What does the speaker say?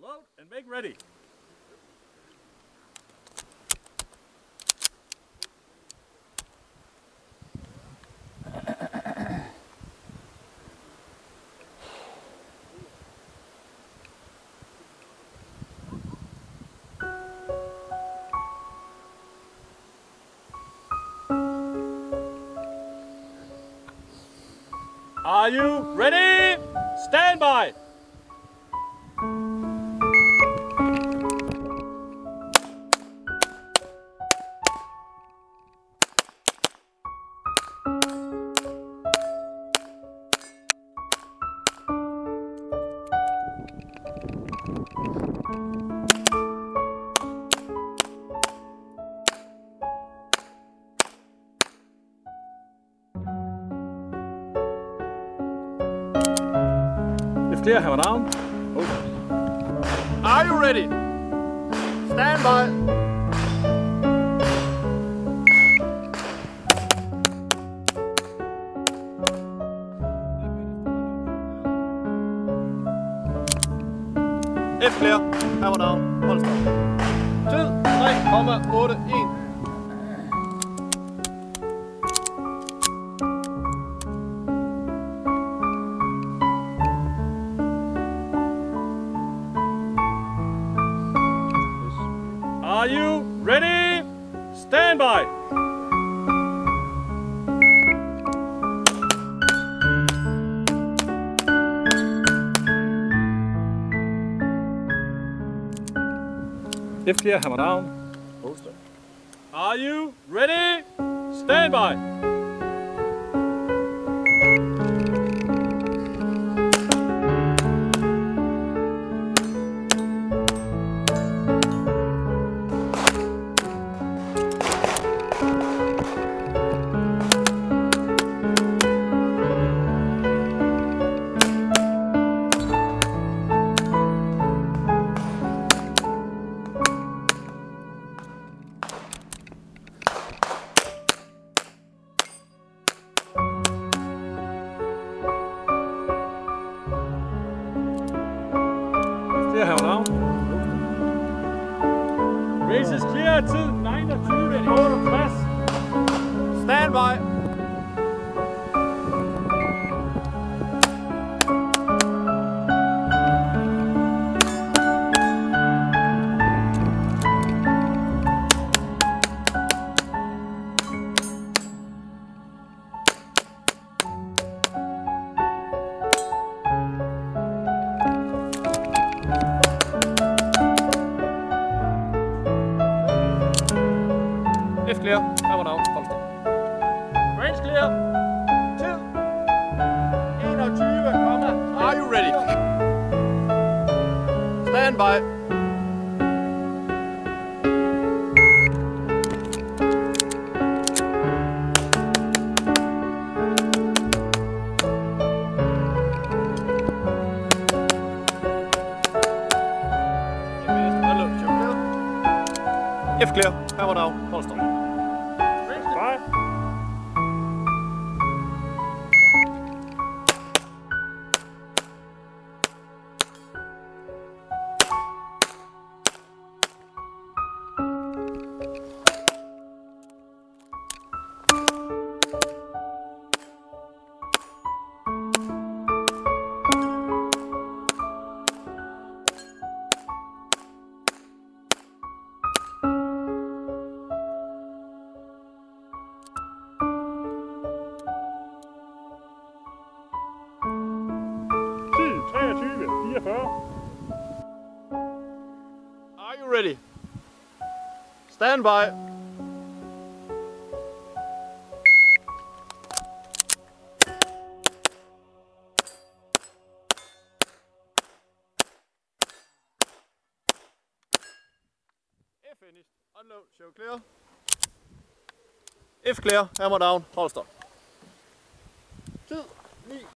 Load and make ready. Are you ready? Stand by. Clear, hammer down. Oh. Are you ready? Stand by. F clear. Hammer down. Holster. Tid 3,81. Are you ready? Stand by. If clear, hammer down. Holster. Are you ready? Stand by. Clear, hammer down. Race is clear. Tid 29,68. Stand F clear. Hammer down. Holster. Range clear. Tid 21, Are you ready? Stand by. F clear. Hammer down. Holster. 23, 44. Are you ready? Stand by. F finished. Unload. Show clear. F clear. Hammer down. Holster. Tid 9.